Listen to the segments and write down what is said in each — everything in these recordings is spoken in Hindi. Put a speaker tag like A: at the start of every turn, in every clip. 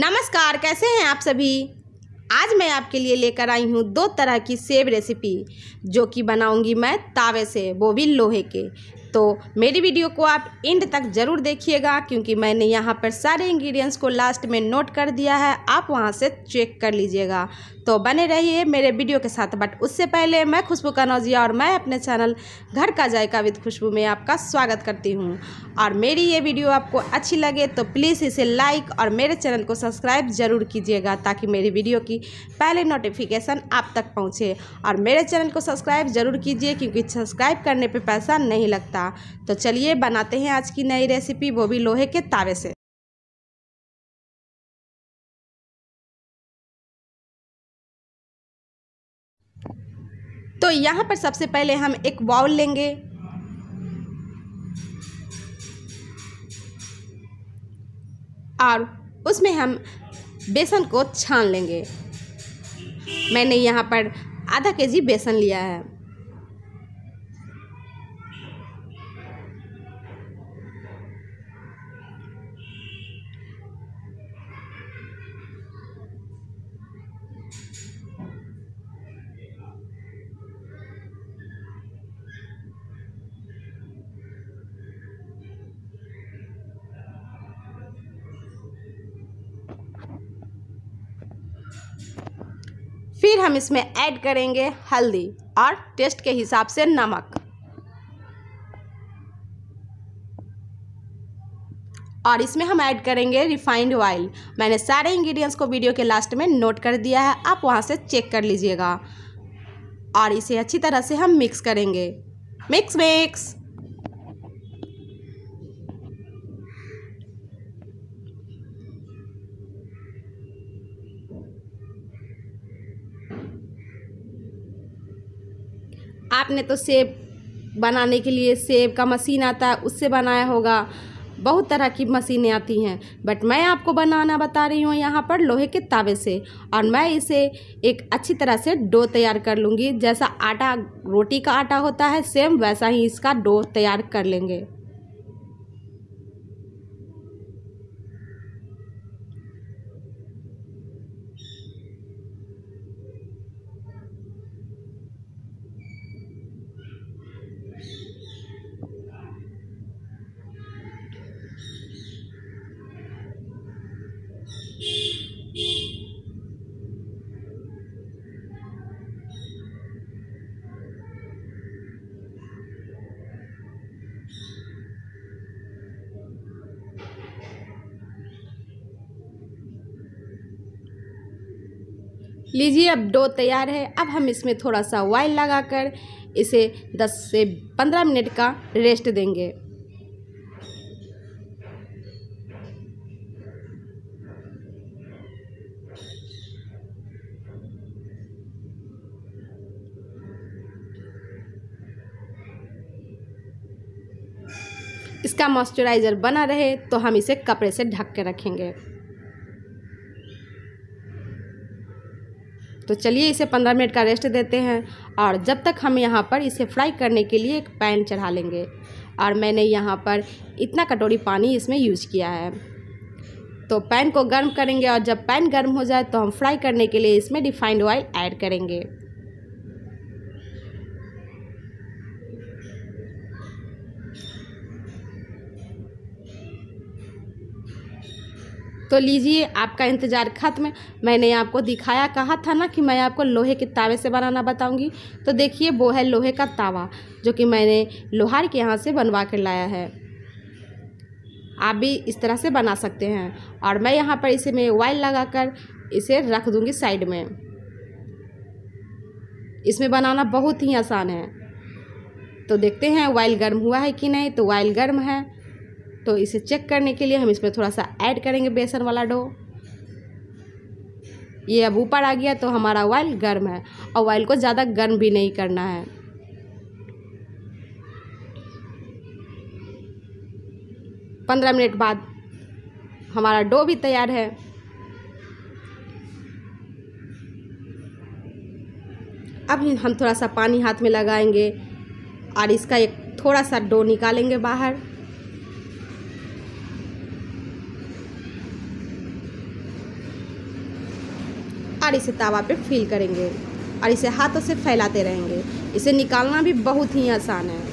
A: नमस्कार, कैसे हैं आप सभी? आज मैं आपके लिए लेकर आई हूँ दो तरह की सेब रेसिपी, जो कि बनाऊँगी मैं तावे से, वो भी लोहे के। तो मेरी वीडियो को आप एंड तक ज़रूर देखिएगा, क्योंकि मैंने यहाँ पर सारे इंग्रेडिएंट्स को लास्ट में नोट कर दिया है। आप वहाँ से चेक कर लीजिएगा। तो बने रहिए मेरे वीडियो के साथ बट उससे पहले मैं खुशबू कनौजिया और मैं अपने चैनल घर का जायका विद खुशबू में आपका स्वागत करती हूँ। और मेरी ये वीडियो आपको अच्छी लगे तो प्लीज़ इसे लाइक और मेरे चैनल को सब्सक्राइब ज़रूर कीजिएगा, ताकि मेरी वीडियो की पहले नोटिफिकेशन आप तक पहुँचे। और मेरे चैनल को सब्सक्राइब ज़रूर कीजिए, क्योंकि सब्सक्राइब करने पर पैसा नहीं लगता। तो चलिए बनाते हैं आज की नई रेसिपी वो भी लोहे के तावे से। तो यहाँ पर सबसे पहले हम एक बाउल लेंगे। और उसमें हम बेसन को छान लेंगे। मैंने यहाँ पर आधा के जी बेसन लिया है। फिर हम इसमें ऐड करेंगे हल्दी और टेस्ट के हिसाब से नमक। और इसमें हम ऐड करेंगे रिफाइंड ऑयल मैंने सारे इंग्रेडिएंट्स को वीडियो के लास्ट में नोट कर दिया है, आप वहाँ से चेक कर लीजिएगा। और इसे अच्छी तरह से हम मिक्स करेंगे। मिक्स मिक्स आपने तो सेब बनाने के लिए सेब का मशीन आता है, उससे बनाया होगा। बहुत तरह की मशीनें आती हैं। बट मैं आपको बनाना बता रही हूँ यहाँ पर लोहे के तावे से। और मैं इसे एक अच्छी तरह से डो तैयार कर लूँगी। जैसा आटा, रोटी का आटा होता है, सेम वैसा ही इसका डो तैयार कर लेंगे। लीजिए, अब डो तैयार है। अब हम इसमें थोड़ा सा ऑयल लगाकर इसे 10 से 15 मिनट का रेस्ट देंगे। इसका मॉइस्चराइज़र बना रहे तो हम इसे कपड़े से ढक के रखेंगे। तो चलिए इसे पंद्रह मिनट का रेस्ट देते हैं और जब तक हम यहाँ पर इसे फ्राई करने के लिए एक पैन चढ़ा लेंगे और मैंने यहाँ पर इतना कटोरी पानी इसमें यूज़ किया है। तो पैन को गर्म करेंगे और जब पैन गर्म हो जाए तो हम फ्राई करने के लिए इसमें रिफाइंड ऑयल ऐड करेंगे। तो लीजिए आपका इंतज़ार ख़त्म मैंने आपको दिखाया कहा था ना कि मैं आपको लोहे के तावे से बनाना बताऊँगी। तो देखिए, वो है लोहे का तावा, जो कि मैंने लोहार के यहाँ से बनवा कर लाया है। आप भी इस तरह से बना सकते हैं। और मैं यहाँ पर इसे मैं ऑयल लगाकर इसे रख दूँगी साइड में। इसमें बनाना बहुत ही आसान है। तो देखते हैं, वाइल गर्म हुआ है कि नहीं? तो वाइल गर्म है। तो इसे चेक करने के लिए हम इसमें थोड़ा सा ऐड करेंगे बेसन वाला डो ये अब ऊपर आ गया तो हमारा ऑयल गर्म है और ऑयल को ज़्यादा गर्म भी नहीं करना है। पंद्रह मिनट बाद हमारा डो भी तैयार है। अब हम थोड़ा सा पानी हाथ में लगाएँगे और इसका एक थोड़ा सा डो निकालेंगे बाहर। और इसे तवा पे फिल करेंगे और इसे हाथों से फैलाते रहेंगे। इसे निकालना भी बहुत ही आसान है।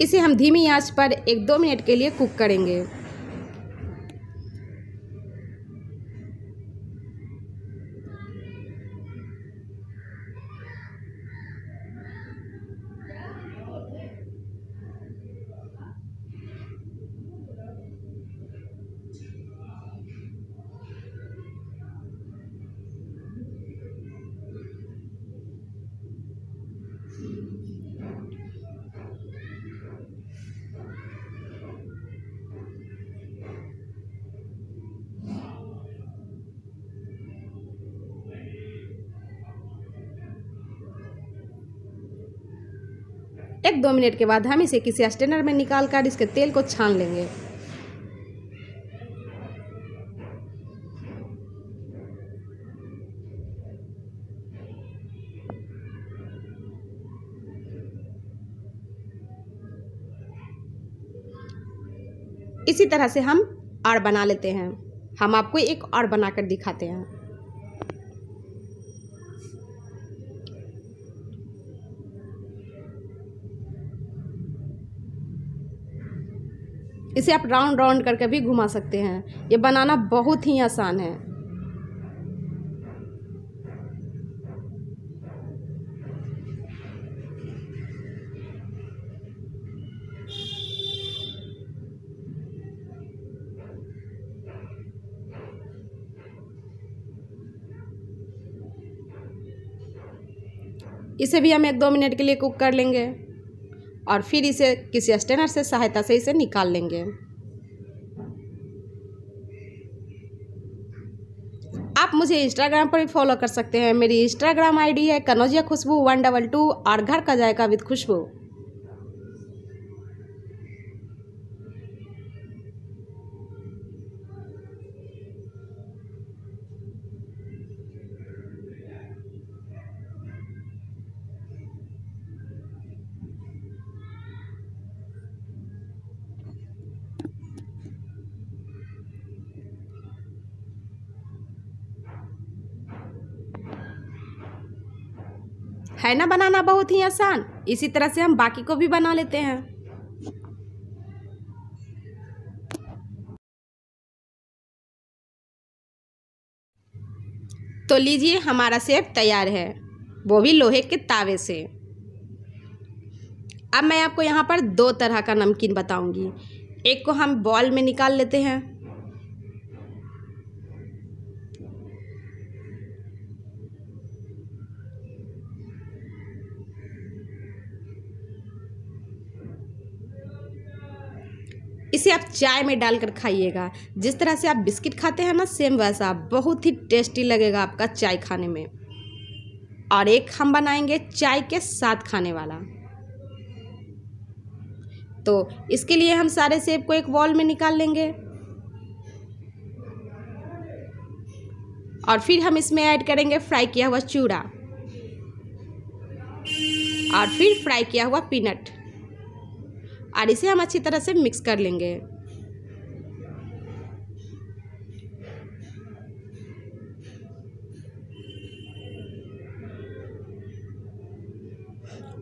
A: इसे हम धीमी आँच पर एक दो मिनट के लिए कुक करेंगे। एक दो मिनट के बाद हम इसे किसी स्टेनर में निकाल कर इसके तेल को छान लेंगे। इसी तरह से हम और बना लेते हैं। हम आपको एक और बनाकर दिखाते हैं। इसे आप राउंड राउंड करके भी घुमा सकते हैं। ये बनाना बहुत ही आसान है। इसे भी हम एक दो मिनट के लिए कुक कर लेंगे। और फिर इसे किसी स्टेनर से सहायता से इसे निकाल लेंगे। आप मुझे इंस्टाग्राम पर भी फॉलो कर सकते हैं। मेरी इंस्टाग्राम आईडी है Kanaujia Khushboo one double two और घर का जायका विद खुशबू। है ना बनाना बहुत ही आसान। इसी तरह से हम बाकी को भी बना लेते हैं। तो लीजिए हमारा सेब तैयार है, वो भी लोहे के तावे से। अब मैं आपको यहाँ पर दो तरह का नमकीन बताऊँगी। एक को हम बॉल में निकाल लेते हैं। इसे आप चाय में डालकर खाइएगा। जिस तरह से आप बिस्किट खाते हैं ना, सेम वैसा। बहुत ही टेस्टी लगेगा आपका चाय खाने में। और एक हम बनाएँगे चाय के साथ खाने वाला। तो इसके लिए हम सारे सेब को एक बॉल में निकाल लेंगे। और फिर हम इसमें ऐड करेंगे फ्राई किया हुआ चूड़ा। और फिर फ्राई किया हुआ पीनट और इसे हम अच्छी तरह से मिक्स कर लेंगे।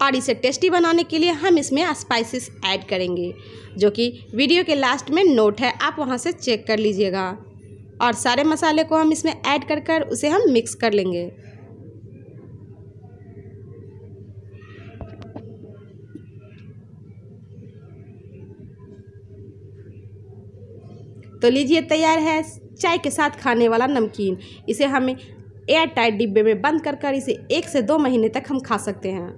A: और इसे टेस्टी बनाने के लिए हम इसमें स्पाइसेस ऐड करेंगे, जो कि वीडियो के लास्ट में नोट है, आप वहाँ से चेक कर लीजिएगा। और सारे मसाले को हम इसमें ऐड कर कर उसे हम मिक्स कर लेंगे। तो लीजिए तैयार है चाय के साथ खाने वाला नमकीन। इसे हमें एयर टाइट डिब्बे में बंद कर कर इसे एक से दो महीने तक हम खा सकते हैं।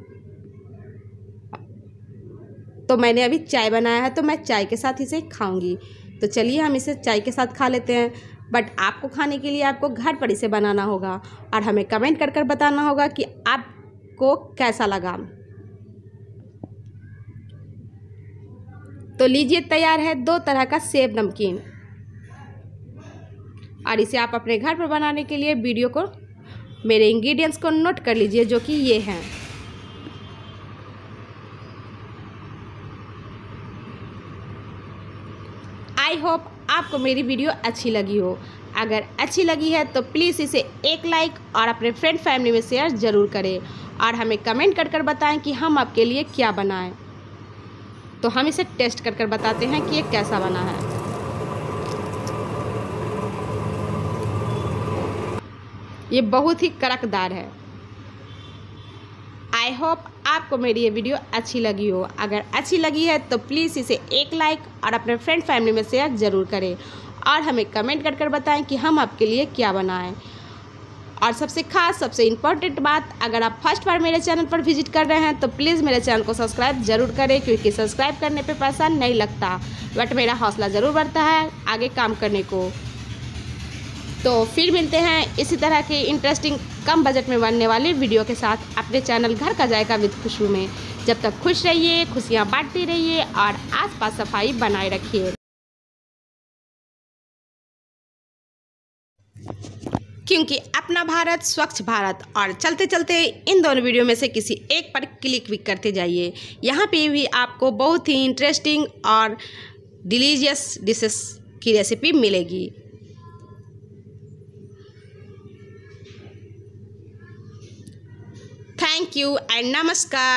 A: तो मैंने अभी चाय बनाया है तो मैं चाय के साथ इसे खाऊँगी। तो चलिए हम इसे चाय के साथ खा लेते हैं। बट आपको खाने के लिए आपको घर पर इसे बनाना होगा और हमें कमेंट कर कर बताना होगा कि आपको कैसा लगा। तो लीजिए तैयार है दो तरह का सेब नमकीन। और इसे आप अपने घर पर बनाने के लिए वीडियो को मेरे इंग्रेडिएंट्स को नोट कर लीजिए, जो कि ये हैं। आई होप आपको मेरी वीडियो अच्छी लगी हो। अगर अच्छी लगी है तो प्लीज़ इसे एक लाइक और अपने फ्रेंड फैमिली में शेयर ज़रूर करें और हमें कमेंट कर कर बताएँ कि हम आपके लिए क्या बनाएँ। तो हम इसे टेस्ट कर कर बताते हैं कि ये कैसा बना है। ये बहुत ही कड़कदार है। आई होप आपको मेरी ये वीडियो अच्छी लगी हो। अगर अच्छी लगी है तो प्लीज़ इसे एक लाइक और अपने फ्रेंड फैमिली में शेयर ज़रूर करें। और हमें कमेंट कर कर बताएँ कि हम आपके लिए क्या बनाएँ। और सबसे खास, सबसे इम्पोर्टेंट बात, अगर आप फ़र्स्ट बार मेरे चैनल पर विज़िट कर रहे हैं तो प्लीज़ मेरे चैनल को सब्सक्राइब ज़रूर करें, क्योंकि सब्सक्राइब करने पे पैसा नहीं लगता। बट मेरा हौसला ज़रूर बढ़ता है आगे काम करने को। तो फिर मिलते हैं इसी तरह की इंटरेस्टिंग कम बजट में बनने वाली वीडियो के साथ। अपने चैनल घर का जायका विद खुशबू में। जब तक खुश रहिए, खुशियाँ बांटते रहिए और आसपास सफ़ाई बनाए रखिए। क्योंकि अपना भारत, स्वच्छ भारत और चलते चलते इन दोनों वीडियो में से किसी एक पर क्लिक भी करते जाइए। यहाँ पे भी आपको बहुत ही इंटरेस्टिंग और डिलीजियस डिशेस की रेसिपी मिलेगी। थैंक यू एंड नमस्कार